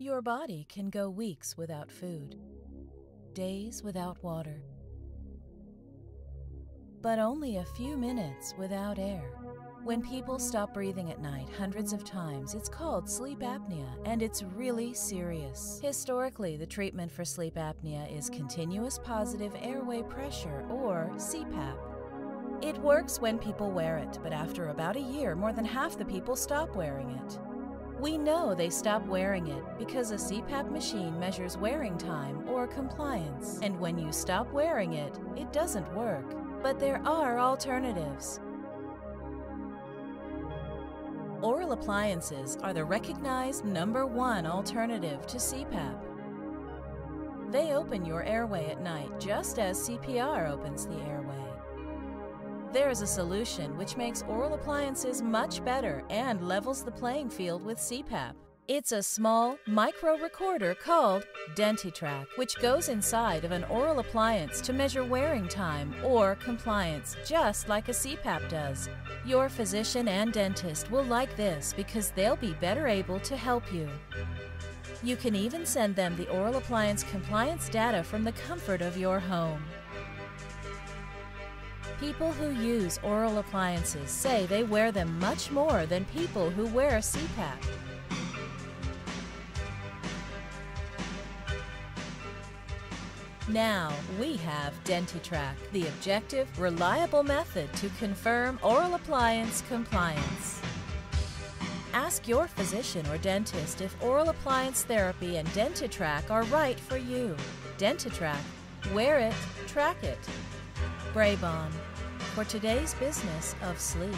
Your body can go weeks without food, days without water, but only a few minutes without air. When people stop breathing at night hundreds of times, it's called sleep apnea, and it's really serious. Historically, the treatment for sleep apnea is continuous positive airway pressure, or CPAP. It works when people wear it, but after about a year, more than half the people stop wearing it. We know they stop wearing it because a CPAP machine measures wearing time or compliance, and when you stop wearing it, it doesn't work. But there are alternatives. Oral appliances are the recognized number one alternative to CPAP. They open your airway at night just as CPR opens the airway. There's a solution which makes oral appliances much better and levels the playing field with CPAP. It's a small micro recorder called DentiTrac, which goes inside of an oral appliance to measure wearing time or compliance, just like a CPAP does. Your physician and dentist will like this because they'll be better able to help you. You can even send them the oral appliance compliance data from the comfort of your home. People who use oral appliances say they wear them much more than people who wear a CPAP. Now we have DentiTrac, the objective, reliable method to confirm oral appliance compliance. Ask your physician or dentist if oral appliance therapy and DentiTrac are right for you. DentiTrac, wear it, track it. Braebon, for today's business of sleep.